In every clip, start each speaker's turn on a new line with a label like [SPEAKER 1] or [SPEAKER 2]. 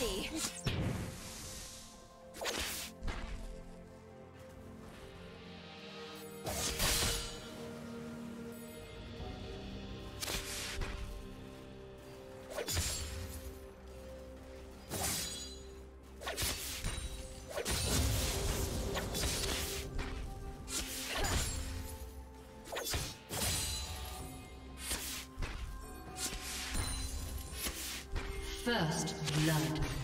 [SPEAKER 1] ready. First blood.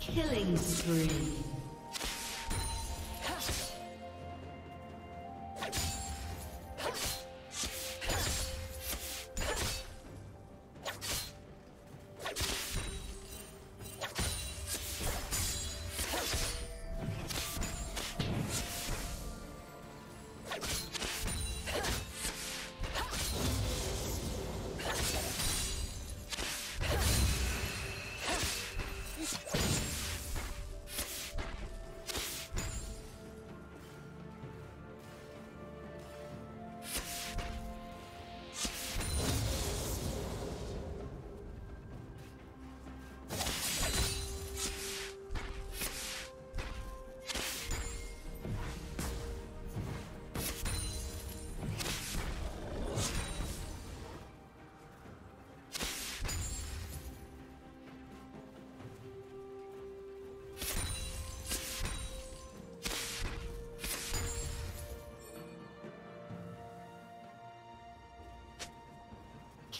[SPEAKER 1] Killing spree.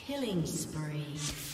[SPEAKER 1] Killing spree.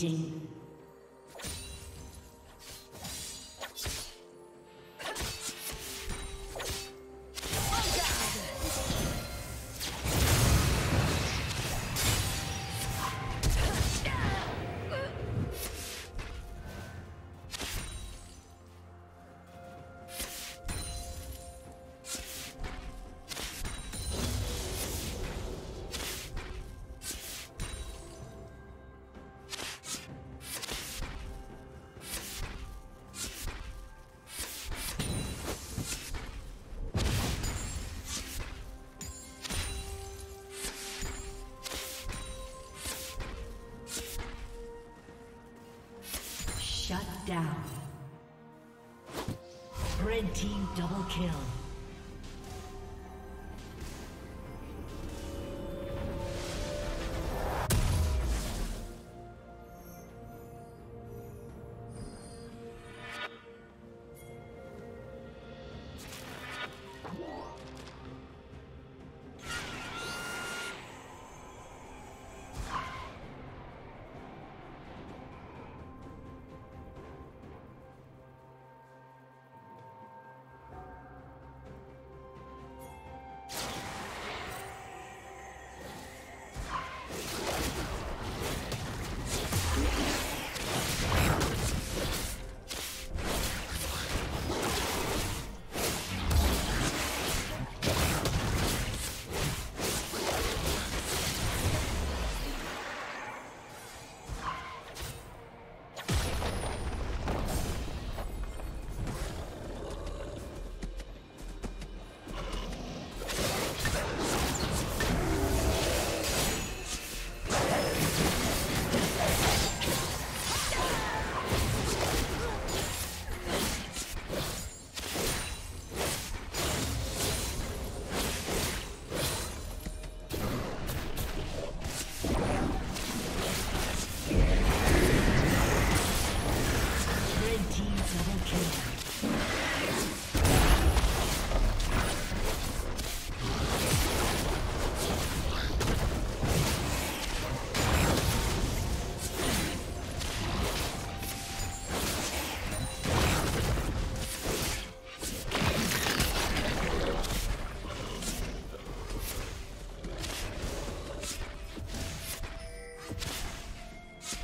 [SPEAKER 1] Dominating. Team double kill.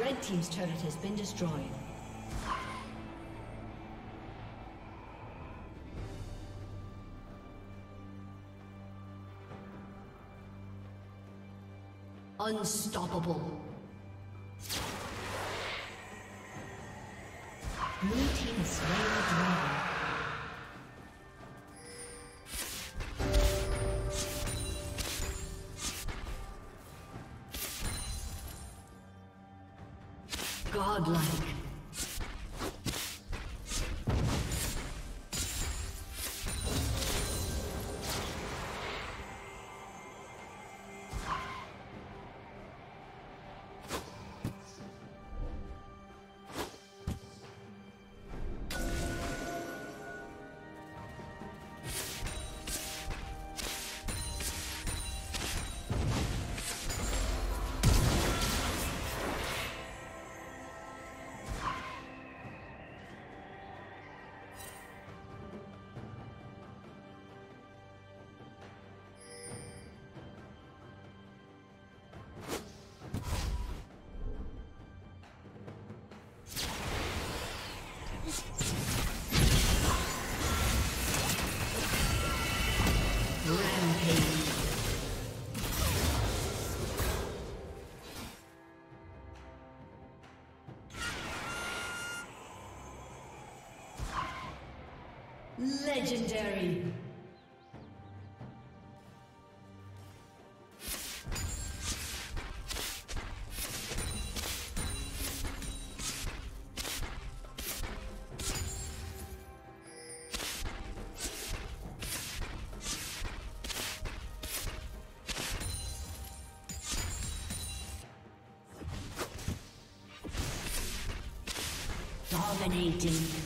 [SPEAKER 1] Red Team's turret has been destroyed. Unstoppable. Blue Team is Godlike. Legendary. Dominating.